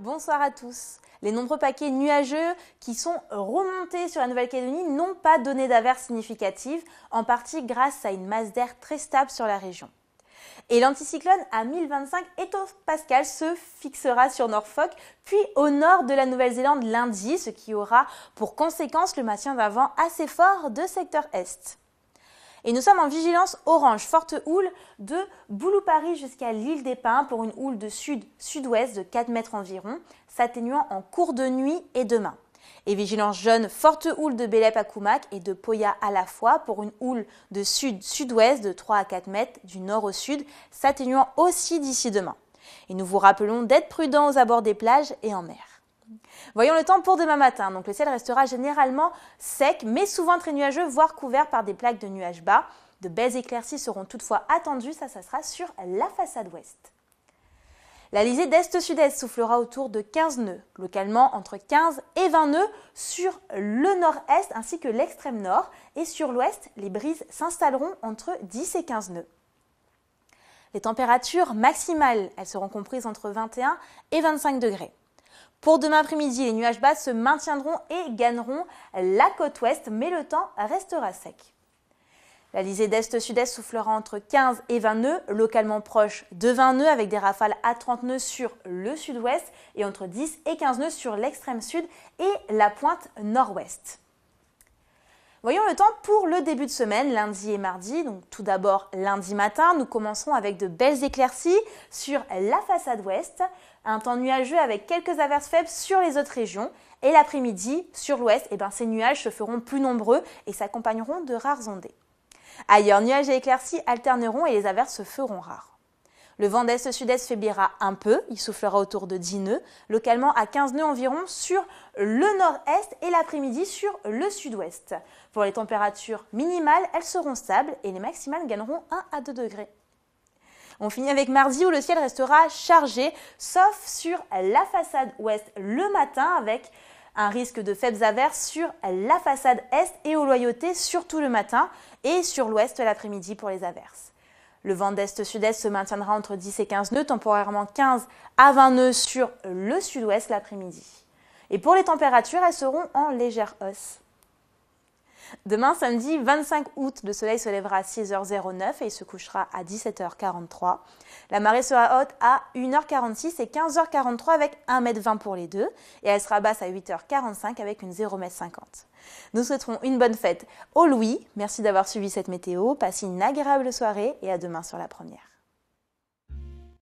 Bonsoir à tous. Les nombreux paquets nuageux qui sont remontés sur la Nouvelle-Calédonie n'ont pas donné d'averses significatives, en partie grâce à une masse d'air très stable sur la région. Et l'anticyclone à 1025 hectopascales se fixera sur Norfolk, puis au nord de la Nouvelle-Zélande lundi, ce qui aura pour conséquence le maintien d'un vent assez fort de secteur est. Et nous sommes en vigilance orange, forte houle de Boulou-Paris jusqu'à l'île des Pins pour une houle de sud-sud-ouest de 4 mètres environ, s'atténuant en cours de nuit et demain. Et vigilance jaune, forte houle de Bélep à Koumak et de Poya à la fois pour une houle de sud-sud-ouest de 3 à 4 mètres du nord au sud, s'atténuant aussi d'ici demain. Et nous vous rappelons d'être prudents aux abords des plages et en mer. Voyons le temps pour demain matin. Donc le ciel restera généralement sec, mais souvent très nuageux, voire couvert par des plaques de nuages bas. De belles éclaircies seront toutefois attendues, ça, ça sera sur la façade ouest. La lisée d'est-sud-est soufflera autour de 15 nœuds, localement entre 15 et 20 nœuds sur le nord-est ainsi que l'extrême nord. Et sur l'ouest, les brises s'installeront entre 10 et 15 nœuds. Les températures maximales, elles seront comprises entre 21 et 25 degrés. Pour demain après-midi, les nuages bas se maintiendront et gagneront la côte ouest, mais le temps restera sec. La lisée d'est-sud-est soufflera entre 15 et 20 nœuds, localement proche de 20 nœuds avec des rafales à 30 nœuds sur le sud-ouest et entre 10 et 15 nœuds sur l'extrême sud et la pointe nord-ouest. Voyons le temps pour le début de semaine, lundi et mardi. Donc tout d'abord lundi matin, nous commencerons avec de belles éclaircies sur la façade ouest, un temps nuageux avec quelques averses faibles sur les autres régions. Et l'après-midi, sur l'ouest, eh ben, ces nuages se feront plus nombreux et s'accompagneront de rares ondées. Ailleurs, nuages et éclaircies alterneront et les averses se feront rares. Le vent d'est-sud-est faiblira un peu, il soufflera autour de 10 nœuds, localement à 15 nœuds environ sur le nord-est et l'après-midi sur le sud-ouest. Pour les températures minimales, elles seront stables et les maximales gagneront 1 à 2 degrés. On finit avec mardi où le ciel restera chargé, sauf sur la façade ouest le matin avec un risque de faibles averses sur la façade est et aux loyautés, surtout le matin, et sur l'ouest l'après-midi pour les averses. Le vent d'est-sud-est se maintiendra entre 10 et 15 nœuds, temporairement 15 à 20 nœuds sur le sud-ouest l'après-midi. Et pour les températures, elles seront en légère hausse. Demain, samedi 25 août, le soleil se lèvera à 6h09 et il se couchera à 17h43. La marée sera haute à 1h46 et 15h43 avec 1m20 pour les deux. Et elle sera basse à 8h45 avec une 0m50. Nous souhaiterons une bonne fête au Louis. Merci d'avoir suivi cette météo. Passez une agréable soirée et à demain sur la première.